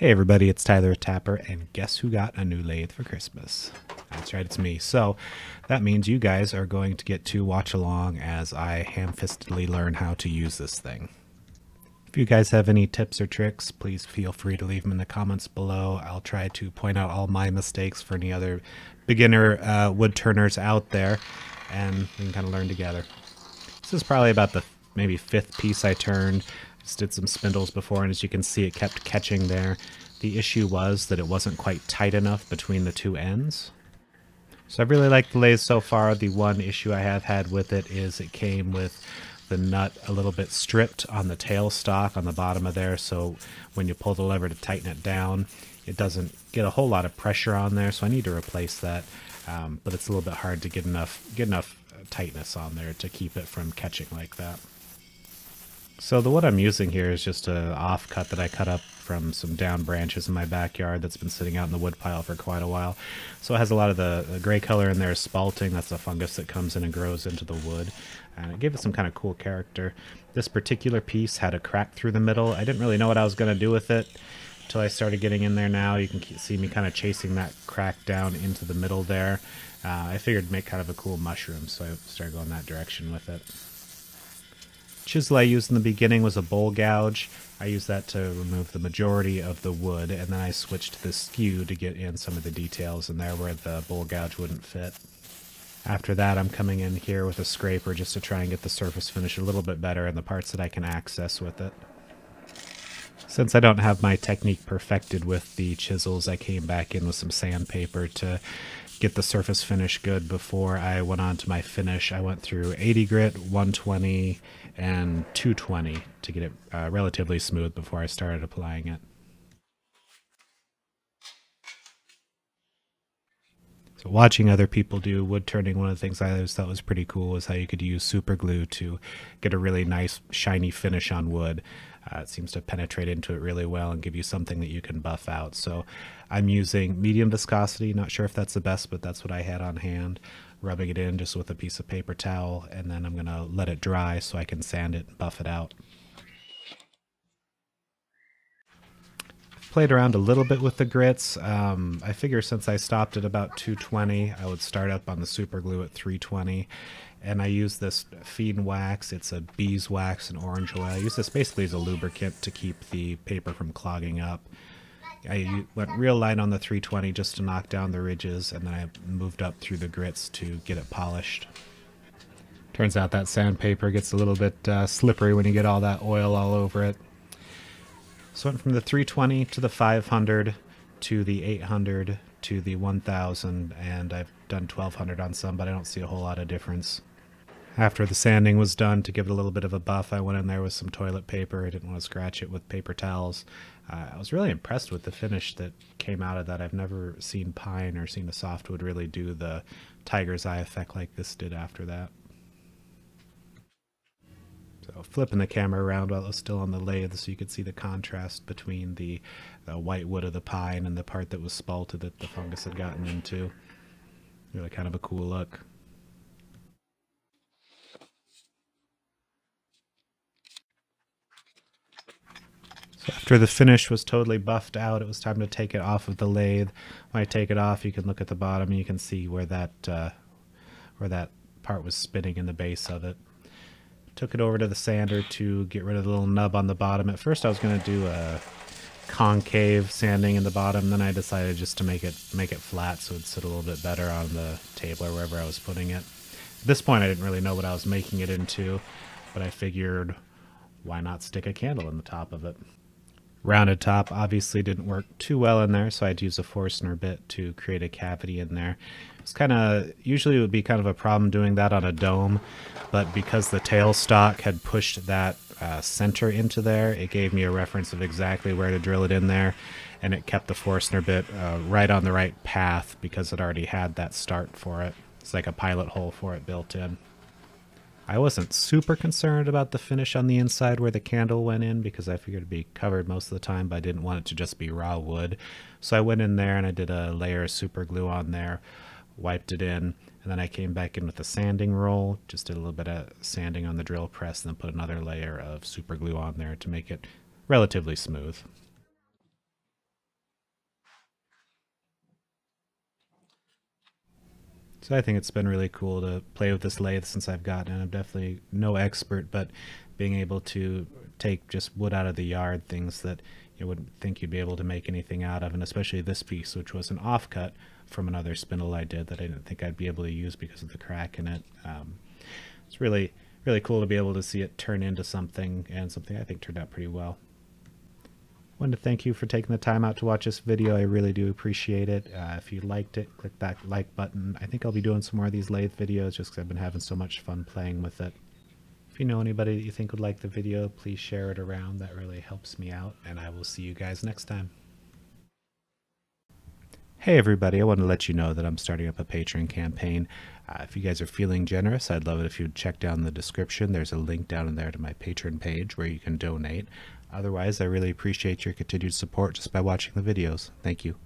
Hey everybody, it's Tyler Tappar, and guess who got a new lathe for Christmas? That's right, it's me. So that means you guys are going to get to watch along as I ham-fistedly learn how to use this thing. If you guys have any tips or tricks, please feel free to leave them in the comments below. I'll try to point out all my mistakes for any other beginner uh, wood turners out there, and we can kind of learn together. This is probably about the maybe fifth piece I turned. Did some spindles before, and as you can see, it kept catching there. The issue was that it wasn't quite tight enough between the two ends. So I really like the lathe so far. The one issue I have had with it is it came with the nut a little bit stripped on the tailstock on the bottom of there. So when you pull the lever to tighten it down, it doesn't get a whole lot of pressure on there. So I need to replace that. Um, but it's a little bit hard to get enough get enough tightness on there to keep it from catching like that. So the what I'm using here is just a offcut that I cut up from some down branches in my backyard that's been sitting out in the woodpile for quite a while. So it has a lot of the, the gray color in there, spalting, that's the fungus that comes in and grows into the wood. And it gave it some kind of cool character. This particular piece had a crack through the middle. I didn't really know what I was going to do with it until I started getting in there now. You can see me kind of chasing that crack down into the middle there. Uh, I figured make kind of a cool mushroom, so I started going that direction with it. Chisel I used in the beginning was a bowl gouge. I used that to remove the majority of the wood, and then I switched to the skew to get in some of the details in there where the bowl gouge wouldn't fit. After that, I'm coming in here with a scraper just to try and get the surface finish a little bit better in the parts that I can access with it. Since I don't have my technique perfected with the chisels, I came back in with some sandpaper to get the surface finish good before I went on to my finish. I went through 80 grit, 120, and 220 to get it uh, relatively smooth before I started applying it. So watching other people do wood turning, one of the things I always thought was pretty cool was how you could use super glue to get a really nice shiny finish on wood. Uh, it seems to penetrate into it really well and give you something that you can buff out. So I'm using medium viscosity. Not sure if that's the best, but that's what I had on hand. Rubbing it in just with a piece of paper towel, and then I'm going to let it dry so I can sand it and buff it out. Played around a little bit with the grits. Um, I figure since I stopped at about 220, I would start up on the super glue at 320. And I use this Feed-N-Wax. It's a beeswax and orange oil. I use this basically as a lubricant to keep the paper from clogging up. I went real light on the 320 just to knock down the ridges, and then I moved up through the grits to get it polished. Turns out that sandpaper gets a little bit uh, slippery when you get all that oil all over it. So went from the 320 to the 500 to the 800 to the 1000 and I've done 1200 on some but I don't see a whole lot of difference. After the sanding was done to give it a little bit of a buff I went in there with some toilet paper. I didn't want to scratch it with paper towels. Uh, I was really impressed with the finish that came out of that. I've never seen pine or seen a softwood really do the tiger's eye effect like this did after that. So flipping the camera around while it was still on the lathe so you could see the contrast between the, the white wood of the pine and the part that was spalted that the fungus had gotten into. Really kind of a cool look. So after the finish was totally buffed out, it was time to take it off of the lathe. When I take it off, you can look at the bottom and you can see where that uh, where that part was spinning in the base of it took it over to the sander to get rid of the little nub on the bottom. At first I was going to do a concave sanding in the bottom, then I decided just to make it make it flat so it'd sit a little bit better on the table or wherever I was putting it. At this point I didn't really know what I was making it into, but I figured why not stick a candle in the top of it. Rounded top obviously didn't work too well in there, so I'd use a Forstner bit to create a cavity in there. It's kind of, usually it would be kind of a problem doing that on a dome, but because the tailstock had pushed that uh, center into there, it gave me a reference of exactly where to drill it in there, and it kept the Forstner bit uh, right on the right path because it already had that start for it. It's like a pilot hole for it built in. I wasn't super concerned about the finish on the inside where the candle went in because I figured it'd be covered most of the time, but I didn't want it to just be raw wood. So I went in there and I did a layer of super glue on there, wiped it in, and then I came back in with a sanding roll, just did a little bit of sanding on the drill press, and then put another layer of super glue on there to make it relatively smooth. So I think it's been really cool to play with this lathe since I've gotten it. I'm definitely no expert, but being able to take just wood out of the yard, things that you wouldn't think you'd be able to make anything out of, and especially this piece, which was an offcut from another spindle I did that I didn't think I'd be able to use because of the crack in it. Um, it's really, really cool to be able to see it turn into something, and something I think turned out pretty well wanted to thank you for taking the time out to watch this video. I really do appreciate it. Uh, if you liked it, click that like button. I think I'll be doing some more of these lathe videos just because I've been having so much fun playing with it. If you know anybody that you think would like the video, please share it around. That really helps me out, and I will see you guys next time. Hey everybody, I want to let you know that I'm starting up a Patreon campaign. Uh, if you guys are feeling generous, I'd love it if you'd check down the description. There's a link down in there to my Patreon page where you can donate. Otherwise, I really appreciate your continued support just by watching the videos. Thank you.